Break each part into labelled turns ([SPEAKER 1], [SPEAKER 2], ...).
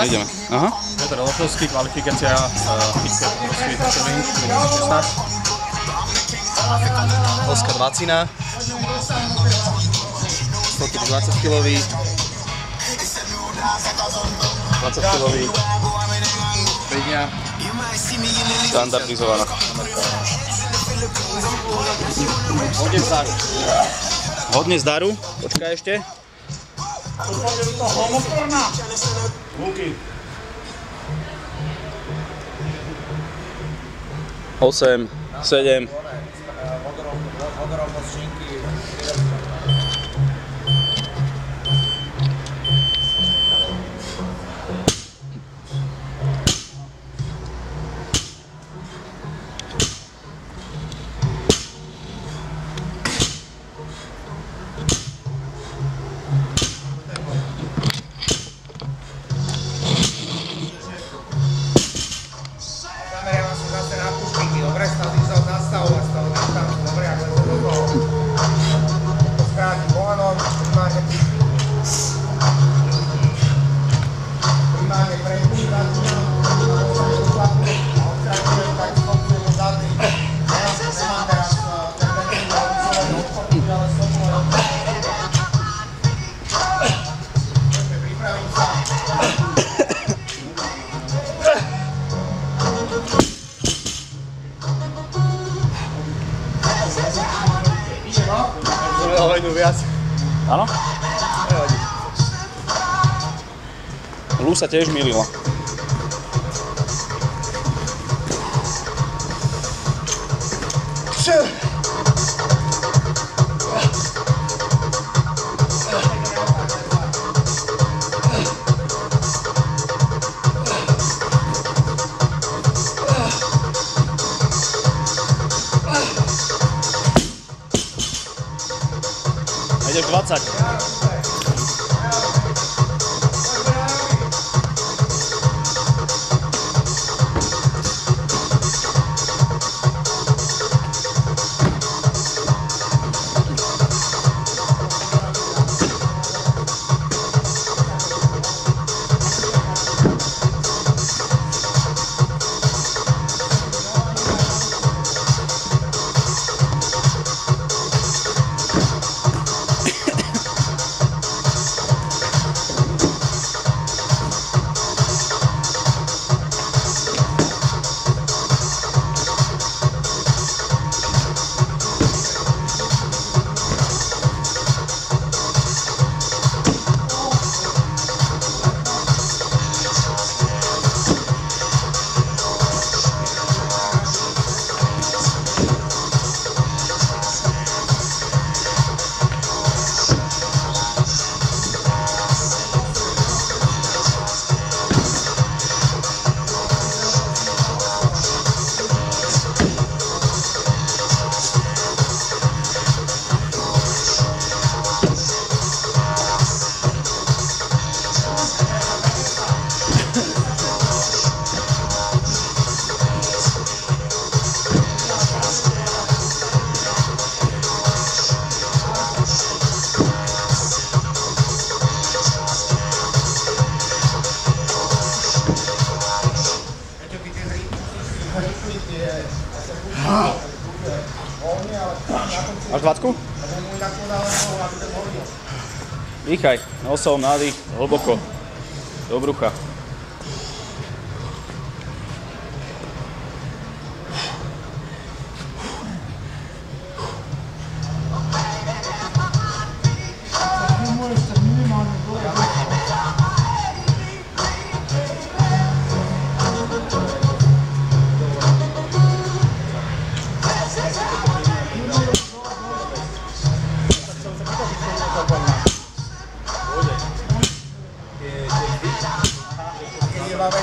[SPEAKER 1] Ideme. Aha.
[SPEAKER 2] Petr Lotovský, kvalifikácia Pitke Crossfit Challenge 2016.
[SPEAKER 3] Oskar Vacina. 120 kg. 20 kg. 3 dňa.
[SPEAKER 1] Standardizovaná.
[SPEAKER 3] Hodne zdaru.
[SPEAKER 1] Hodne zdaru. Počkaj ešte. Osem, sedem.
[SPEAKER 4] Zameriavam
[SPEAKER 1] Áno? Lu sa tiež milila. Ideš Máš 20? Dýchaj, nosom, nádych, hlboko. Do brucha.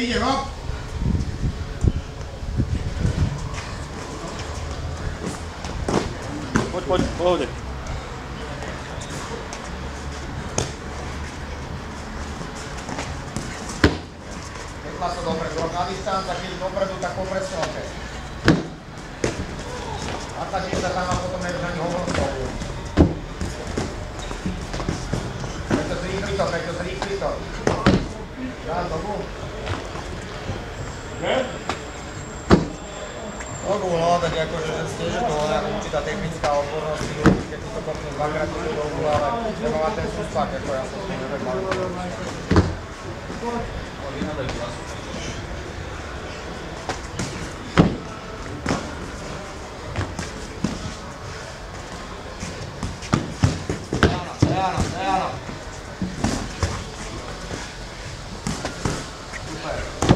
[SPEAKER 4] Poďme, ide, hop.
[SPEAKER 1] Poď, poď, v pohode.
[SPEAKER 4] Nekla sa dobre, krok na distanc a keď dopredu, tak po presilke. Natačí sa tam a potom nevieš ani hovorcov. Peťo, zrýchli to, Peťo, zrýchli to. Dá dobu. Dobu, no, tak akože, že ste, že to je určitá technická odbornosť, keď ti to kopne dvakrát do dobu, ale treba mať ten súspak, ako ja som s tým neviem, ale... Áno, áno. Super.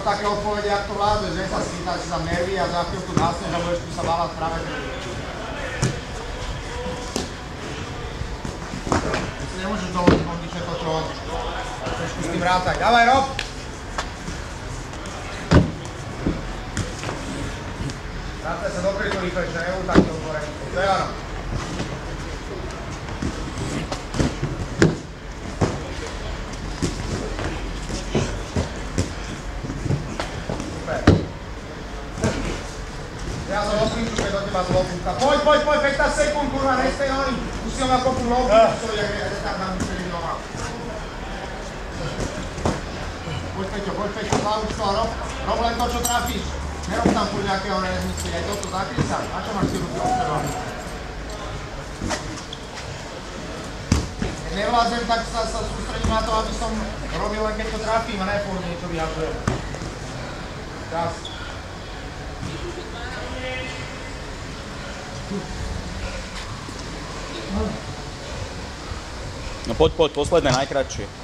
[SPEAKER 4] Rob také odpovede, ako to vládzeš, že sa skýtaš za nervy a za chvíľku nasneš a budeš tu sa válať práve si nemôžeš dovoliť kondične to, čo. Trošku s tým rátať. Dávaj, rob! Rátaj sa dobre, to rýchlejšie, nebudú takto otvorení. To je. Ja som odklinču, keď do teba zlobúka. Poď, poď, poď, 15 sekúnd, kurva, nestej na ním. Musím ma kopu lobu, čo je, je tak nám museli doma. Poď, Peťo, poď, Peťo, zauč to a rob, rob len to, čo trafíš. Nerob tam furt nejakého nezmysly, aj toto zakryj sa. Na čo máš tie ruky občerované? Keď nevládzem, tak sa, sa sústredím na to, aby som robil len keď to trafím a ne furt niečo vyhažujem. Čas. Na pod, pod,
[SPEAKER 3] posledne najkraći.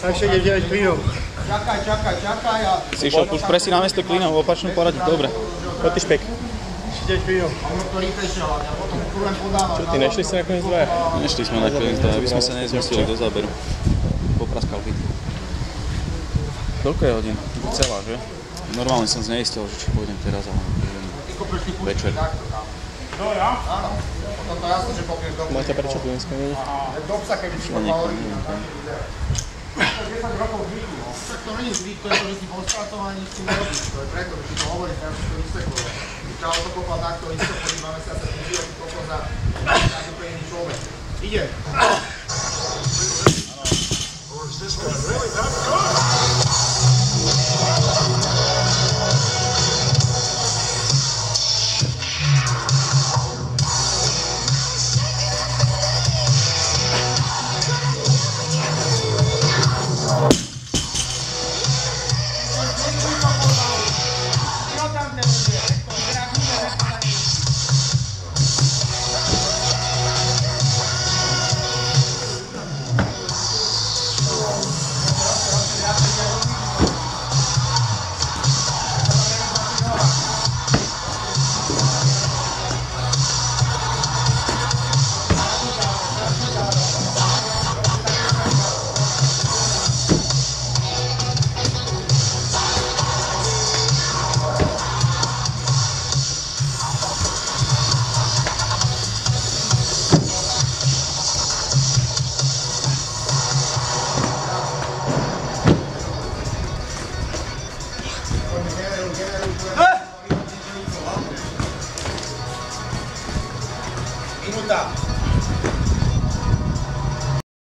[SPEAKER 3] Takže je klinou.
[SPEAKER 4] Čakaj, čakaj, čakaj.
[SPEAKER 1] Sišel, už presne na mesto klinou, opačnú poradu, dobre.
[SPEAKER 3] Potiš pek. Špek. Ešte 9 klínov.
[SPEAKER 4] A ono to rýchlejšie hlavne, a potom tu len podávaš.
[SPEAKER 3] Čo, ty nešli ste nakoniec dvaja?
[SPEAKER 1] Nešli sme na klín, aby sme sa nezmestili do záberu. Popraskal byt. Koľko je hodín? Celá, že? Normálne som zneistil, že či pôjdem teraz, ale večer.
[SPEAKER 2] No ja?
[SPEAKER 4] Áno, potom to jasno, že kopneš do
[SPEAKER 3] Máte prečo
[SPEAKER 4] keby
[SPEAKER 1] tam.
[SPEAKER 4] 10 rokov zvyku, no. Však to není zvyk, to je to, že si po spracovaní s tým robíš. To je preto, že ti to hovorím, ja si to vysvetľujem. Čau to kopal takto, isto po dva mesiace, ty žil, ty kopal za tak úplne iný človek. Ide. Jo tam,